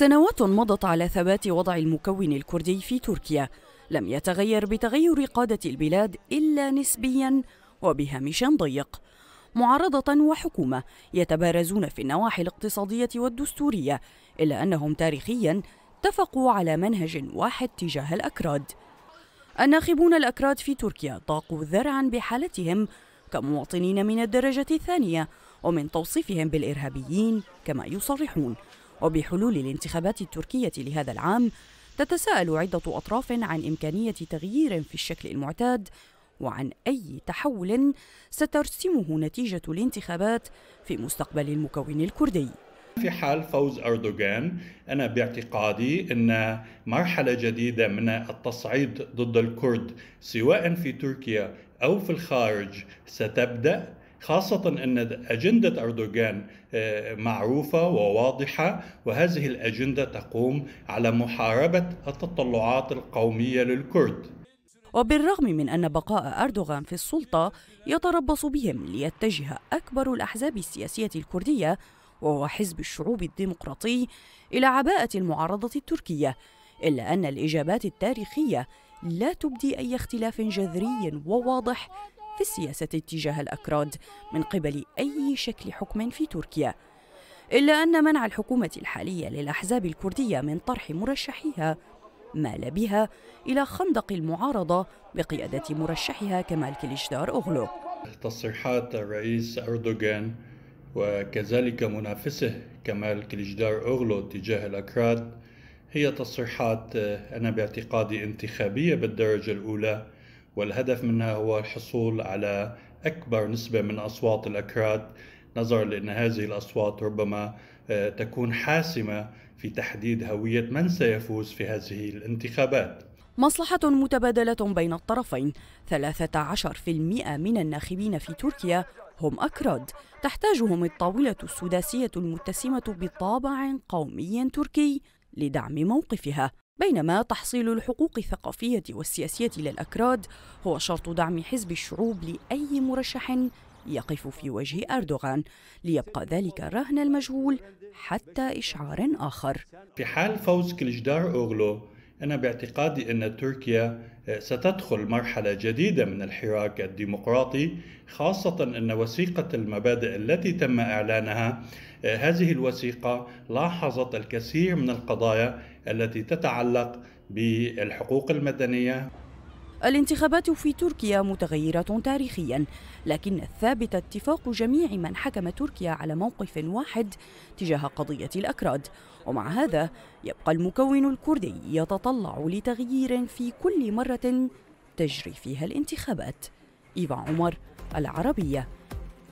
سنوات مضت على ثبات وضع المكون الكردي في تركيا. لم يتغير بتغير قادة البلاد إلا نسبيا وبهامش ضيق. معارضة وحكومة يتبارزون في النواحي الاقتصادية والدستورية إلا أنهم تاريخيا اتفقوا على منهج واحد تجاه الأكراد. الناخبون الأكراد في تركيا ضاقوا ذرعا بحالتهم كمواطنين من الدرجة الثانية ومن توصيفهم بالإرهابيين كما يصرحون. وبحلول الانتخابات التركية لهذا العام تتساءل عدة أطراف عن إمكانية تغيير في الشكل المعتاد وعن أي تحول سترسمه نتيجة الانتخابات في مستقبل المكون الكردي. في حال فوز أردوغان أنا باعتقادي أن مرحلة جديدة من التصعيد ضد الكرد سواء في تركيا أو في الخارج ستبدأ خاصة أن أجندة أردوغان آه، معروفة وواضحة وهذه الأجندة تقوم على محاربة التطلعات القومية للكرد. وبالرغم من أن بقاء أردوغان في السلطة يتربص بهم ليتجه أكبر الأحزاب السياسية الكردية وهو حزب الشعوب الديمقراطي إلى عباءة المعارضة التركية إلا أن الإجابات التاريخية لا تبدي أي اختلاف جذري وواضح السياسة تجاه الأكراد من قبل أي شكل حكم في تركيا إلا أن منع الحكومة الحالية للأحزاب الكردية من طرح مرشحيها مال بها إلى خندق المعارضة بقيادة مرشحها كمال كليشدار أغلو. تصريحات الرئيس أردوغان وكذلك منافسه كمال كليشدار أغلو تجاه الأكراد هي تصريحات أنا باعتقادي انتخابية بالدرجة الأولى والهدف منها هو الحصول على أكبر نسبة من أصوات الأكراد. نظرا لأن هذه الأصوات ربما آه، تكون حاسمة في تحديد هوية من سيفوز في هذه الانتخابات. مصلحة متبادلة بين الطرفين. 13% من الناخبين في تركيا هم أكراد. تحتاجهم الطاولة السداسية المتسمة بطابع قومي تركي. لدعم موقفها. بينما تحصيل الحقوق الثقافية والسياسية للأكراد هو شرط دعم حزب الشعوب لأي مرشح يقف في وجه أردوغان. ليبقى ذلك رهن المجهول حتى إشعار آخر. في حال فوز كليجدار أوغلو أنا باعتقادي أن تركيا آه، ستدخل مرحلة جديدة من الحراك الديمقراطي خاصة أن وثيقة المبادئ التي تم إعلانها آه، هذه الوثيقة لاحظت الكثير من القضايا التي تتعلق بالحقوق المدنية. الانتخابات في تركيا متغيرة تاريخيا لكن الثابت اتفاق جميع من حكم تركيا على موقف واحد تجاه قضية الأكراد. ومع هذا يبقى المكون الكردي يتطلع لتغيير في كل مرة تجري فيها الانتخابات. إيفا عمر العربية.